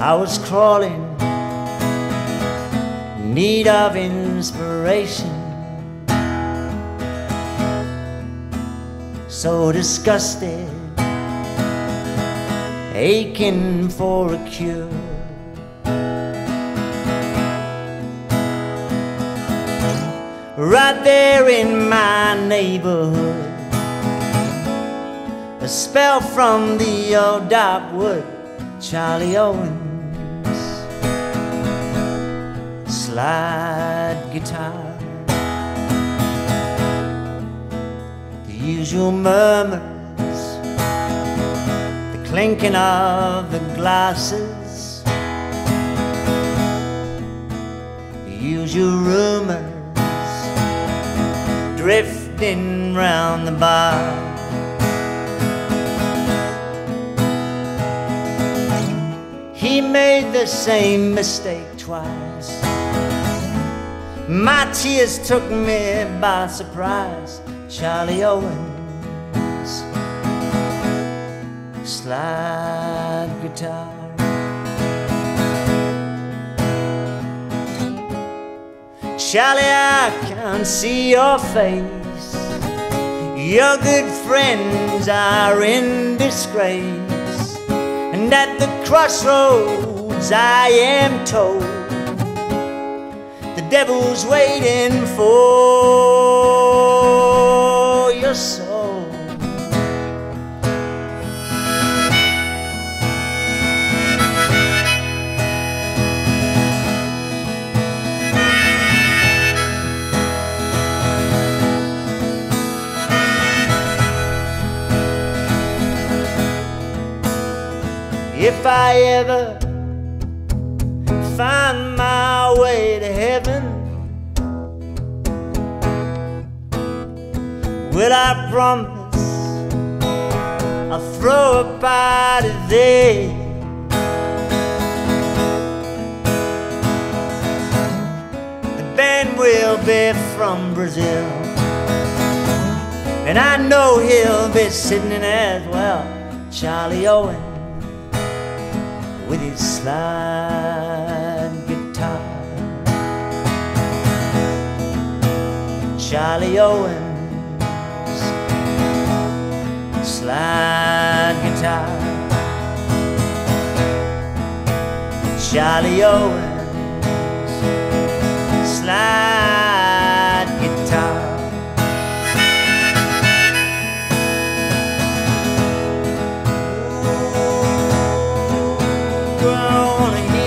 I was crawling, need of inspiration. So disgusted, aching for a cure. Right there in my neighborhood, a spell from the old dark wood, Charlie Owen's. slide guitar. The usual murmurs, the clinking of the glasses, the usual rumors drifting round the bar. He made the same mistake twice. My tears took me by surprise. Charlie Owen's, slide guitar. Charlie, I can't see your face. Your good friends are in disgrace. And at the crossroads, I am told the devil's waiting for your soul. If I ever find my way to heaven, will I promise I'll throw a party there? The band will be from Brazil, and I know he'll be sitting in as well, Charlie Owen with his slide guitar. Charlie Owen's, slide guitar. Charlie Owen's, slide. girl